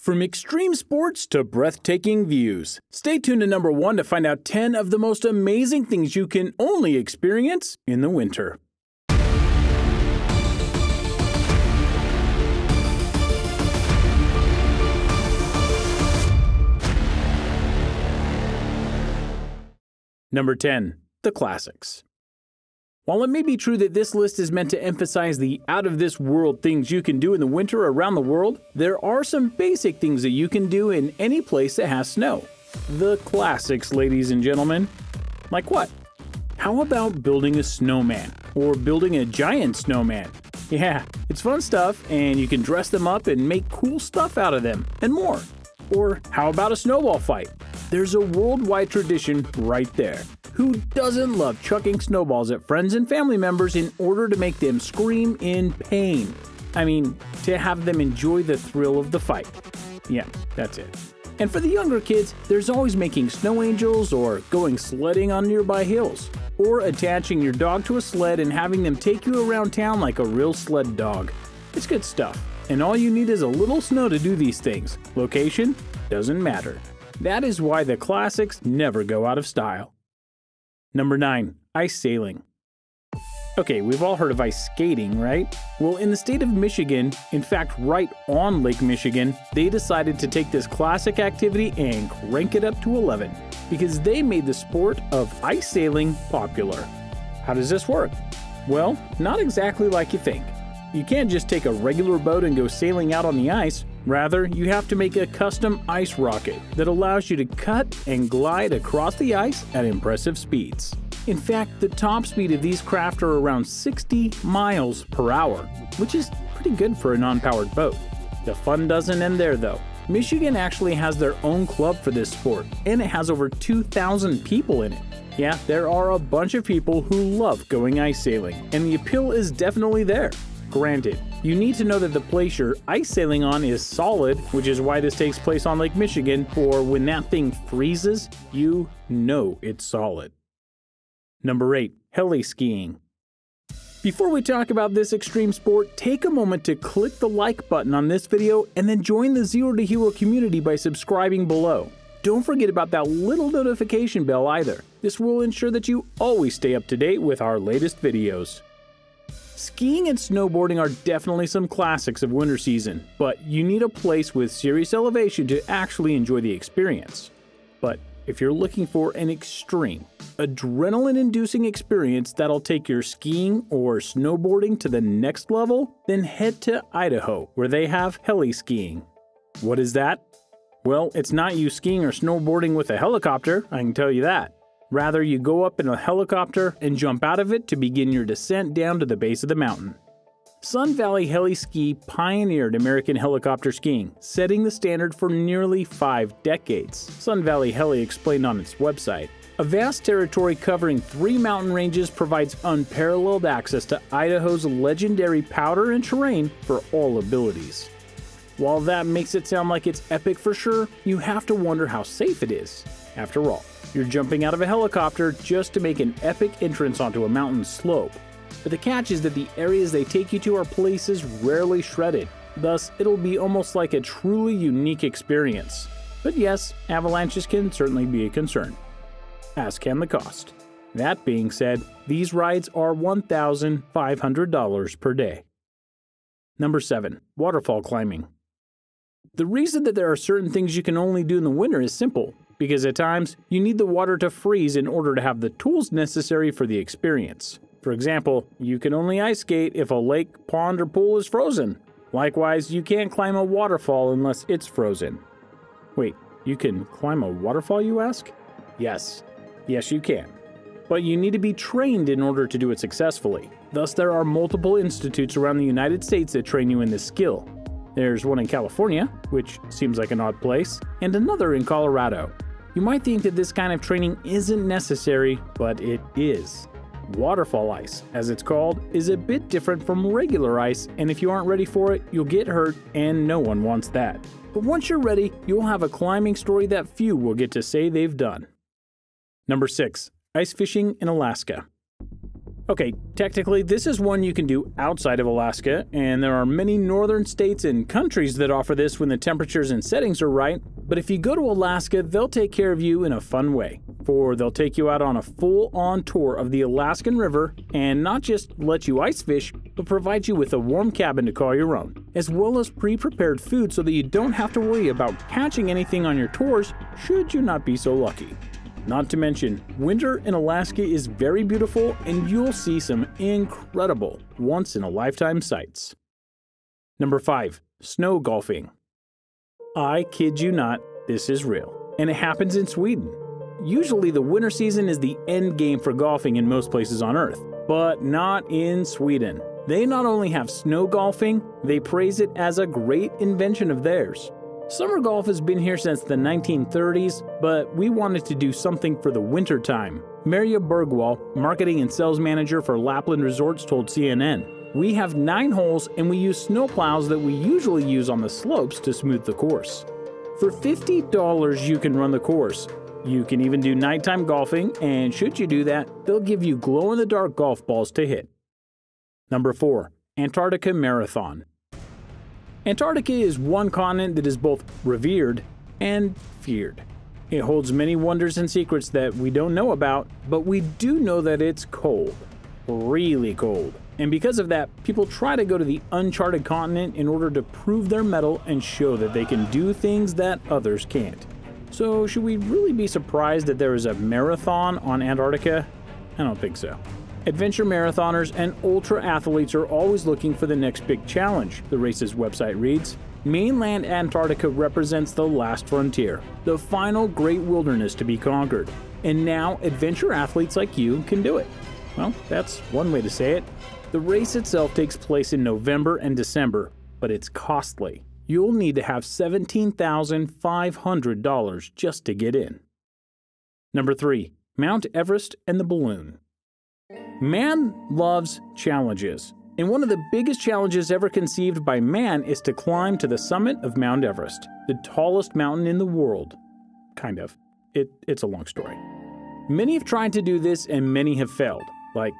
From extreme sports to breathtaking views, stay tuned to number one to find out 10 of the most amazing things you can only experience in the winter. Number 10. The Classics. While it may be true that this list is meant to emphasize the out of this world things you can do in the winter around the world, there are some basic things that you can do in any place that has snow. The classics, ladies and gentlemen. Like what? How about building a snowman? Or building a giant snowman? Yeah, it's fun stuff, and you can dress them up and make cool stuff out of them, and more. Or how about a snowball fight? There's a worldwide tradition right there. Who doesn't love chucking snowballs at friends and family members in order to make them scream in pain? I mean, to have them enjoy the thrill of the fight. Yeah, that's it. And for the younger kids, there's always making snow angels or going sledding on nearby hills, or attaching your dog to a sled and having them take you around town like a real sled dog. It's good stuff, and all you need is a little snow to do these things. Location doesn't matter. That is why the classics never go out of style. Number 9. Ice sailing. Okay, we've all heard of ice skating, right? Well, in the state of Michigan, in fact, right on Lake Michigan, they decided to take this classic activity and crank it up to 11 because they made the sport of ice sailing popular. How does this work? Well, not exactly like you think. You can't just take a regular boat and go sailing out on the ice. Rather, you have to make a custom ice rocket that allows you to cut and glide across the ice at impressive speeds. In fact, the top speed of these craft are around 60 miles per hour, which is pretty good for a non powered boat. The fun doesn't end there though. Michigan actually has their own club for this sport, and it has over 2,000 people in it. Yeah, there are a bunch of people who love going ice sailing, and the appeal is definitely there. Granted, you need to know that the place you're ice sailing on is solid, which is why this takes place on Lake Michigan, for when that thing freezes, you know it's solid. Number 8. Heli skiing. Before we talk about this extreme sport, take a moment to click the like button on this video and then join the Zero to Hero community by subscribing below. Don't forget about that little notification bell either. This will ensure that you always stay up to date with our latest videos. Skiing and snowboarding are definitely some classics of winter season, but you need a place with serious elevation to actually enjoy the experience. But if you're looking for an extreme, adrenaline inducing experience that'll take your skiing or snowboarding to the next level, then head to Idaho, where they have heli skiing. What is that? Well, it's not you skiing or snowboarding with a helicopter, I can tell you that. Rather, you go up in a helicopter and jump out of it to begin your descent down to the base of the mountain. Sun Valley Heli Ski pioneered American helicopter skiing, setting the standard for nearly five decades, Sun Valley Heli explained on its website. A vast territory covering three mountain ranges provides unparalleled access to Idaho's legendary powder and terrain for all abilities. While that makes it sound like it's epic for sure, you have to wonder how safe it is. After all, you're jumping out of a helicopter just to make an epic entrance onto a mountain slope. But the catch is that the areas they take you to are places rarely shredded, thus, it'll be almost like a truly unique experience. But yes, avalanches can certainly be a concern, as can the cost. That being said, these rides are $1,500 per day. Number 7. Waterfall climbing. The reason that there are certain things you can only do in the winter is simple because at times you need the water to freeze in order to have the tools necessary for the experience. For example, you can only ice skate if a lake, pond, or pool is frozen. Likewise, you can't climb a waterfall unless it's frozen. Wait, you can climb a waterfall, you ask? Yes. Yes, you can. But you need to be trained in order to do it successfully. Thus, there are multiple institutes around the United States that train you in this skill. There's one in California, which seems like an odd place, and another in Colorado. You might think that this kind of training isn't necessary, but it is. Waterfall ice, as it's called, is a bit different from regular ice, and if you aren't ready for it, you'll get hurt, and no one wants that. But once you're ready, you'll have a climbing story that few will get to say they've done. Number 6. Ice fishing in Alaska. Okay, technically, this is one you can do outside of Alaska, and there are many northern states and countries that offer this when the temperatures and settings are right. But if you go to Alaska, they'll take care of you in a fun way. For they'll take you out on a full on tour of the Alaskan River and not just let you ice fish, but provide you with a warm cabin to call your own, as well as pre prepared food so that you don't have to worry about catching anything on your tours should you not be so lucky. Not to mention, winter in Alaska is very beautiful and you'll see some incredible, once in a lifetime sights. Number 5. Snow golfing. I kid you not, this is real, and it happens in Sweden. Usually, the winter season is the end game for golfing in most places on Earth, but not in Sweden. They not only have snow golfing, they praise it as a great invention of theirs. Summer golf has been here since the 1930s, but we wanted to do something for the winter time. Maria Bergwall, marketing and sales manager for Lapland Resorts, told CNN. We have nine holes and we use snow plows that we usually use on the slopes to smooth the course. For $50, you can run the course. You can even do nighttime golfing, and should you do that, they'll give you glow in the dark golf balls to hit. Number 4. Antarctica Marathon. Antarctica is one continent that is both revered and feared. It holds many wonders and secrets that we don't know about, but we do know that it's cold. Really cold. And because of that, people try to go to the uncharted continent in order to prove their mettle and show that they can do things that others can't. So, should we really be surprised that there is a marathon on Antarctica? I don't think so. Adventure marathoners and ultra athletes are always looking for the next big challenge, the race's website reads. Mainland Antarctica represents the last frontier, the final great wilderness to be conquered. And now adventure athletes like you can do it. Well, that's one way to say it. The race itself takes place in November and December, but it's costly. You'll need to have $17,500 just to get in. Number 3. Mount Everest and the Balloon. Man loves challenges, and one of the biggest challenges ever conceived by man is to climb to the summit of Mount Everest, the tallest mountain in the world. Kind of. It, it's a long story. Many have tried to do this, and many have failed. Like,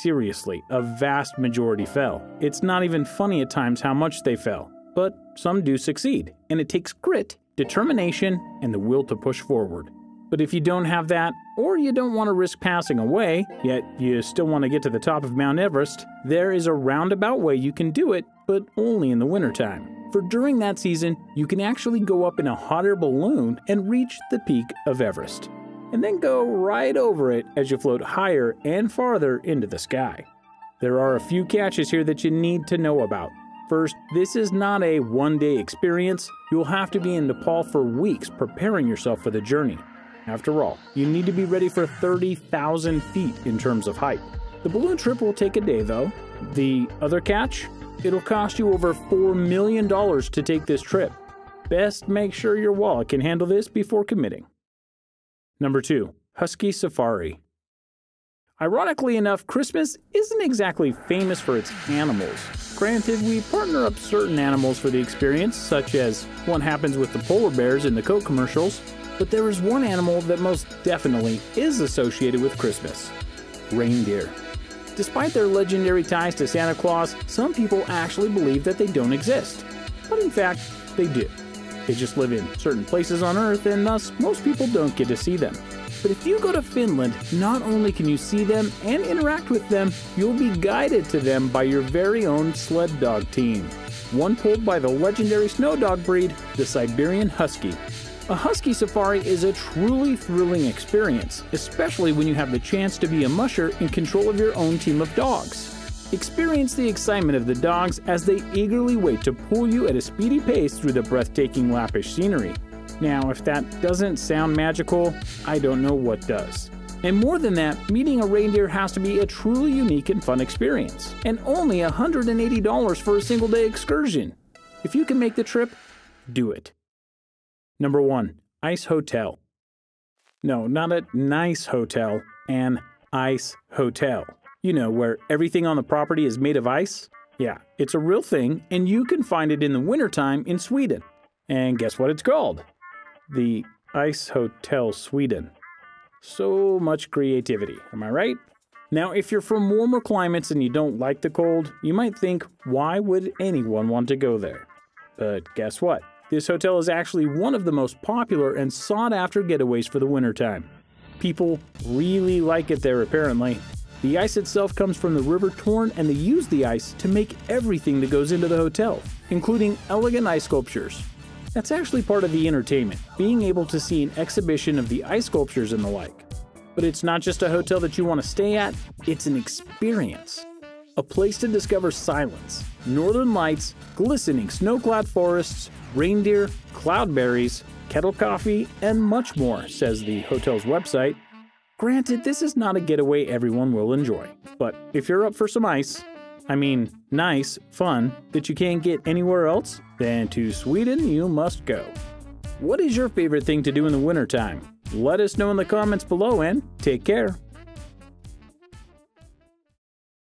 seriously, a vast majority fell. It's not even funny at times how much they fell, but some do succeed, and it takes grit, determination, and the will to push forward. But if you don't have that, or you don't want to risk passing away, yet you still want to get to the top of Mount Everest, there is a roundabout way you can do it, but only in the wintertime. For during that season, you can actually go up in a hot air balloon and reach the peak of Everest, and then go right over it as you float higher and farther into the sky. There are a few catches here that you need to know about. First, this is not a one day experience. You'll have to be in Nepal for weeks preparing yourself for the journey. After all, you need to be ready for 30,000 feet in terms of height. The balloon trip will take a day though. The other catch? It'll cost you over $4 million to take this trip. Best make sure your wallet can handle this before committing. Number 2. Husky Safari. Ironically enough, Christmas isn't exactly famous for its animals. Granted, we partner up certain animals for the experience, such as what happens with the polar bears in the Coke commercials, but there is one animal that most definitely is associated with Christmas reindeer. Despite their legendary ties to Santa Claus, some people actually believe that they don't exist. But in fact, they do. They just live in certain places on Earth, and thus most people don't get to see them. But if you go to Finland, not only can you see them and interact with them, you'll be guided to them by your very own sled dog team. One pulled by the legendary snow dog breed, the Siberian Husky. A Husky Safari is a truly thrilling experience, especially when you have the chance to be a musher in control of your own team of dogs. Experience the excitement of the dogs as they eagerly wait to pull you at a speedy pace through the breathtaking Lappish scenery. Now, if that doesn't sound magical, I don't know what does. And more than that, meeting a reindeer has to be a truly unique and fun experience, and only $180 for a single day excursion. If you can make the trip, do it. Number one, Ice Hotel. No, not a nice hotel, an ice hotel. You know, where everything on the property is made of ice? Yeah, it's a real thing, and you can find it in the wintertime in Sweden. And guess what it's called? The Ice Hotel Sweden. So much creativity, am I right? Now, if you're from warmer climates and you don't like the cold, you might think, why would anyone want to go there? But guess what? This hotel is actually one of the most popular and sought after getaways for the wintertime. People really like it there, apparently. The ice itself comes from the River Torn, and they use the ice to make everything that goes into the hotel, including elegant ice sculptures. That's actually part of the entertainment, being able to see an exhibition of the ice sculptures and the like. But it's not just a hotel that you want to stay at, it's an experience. A place to discover silence, northern lights, glistening snow clad forests, reindeer, cloudberries, kettle coffee, and much more, says the hotel's website. Granted, this is not a getaway everyone will enjoy, but if you're up for some ice, I mean, nice, fun, that you can't get anywhere else, then to Sweden you must go. What is your favorite thing to do in the wintertime? Let us know in the comments below and take care.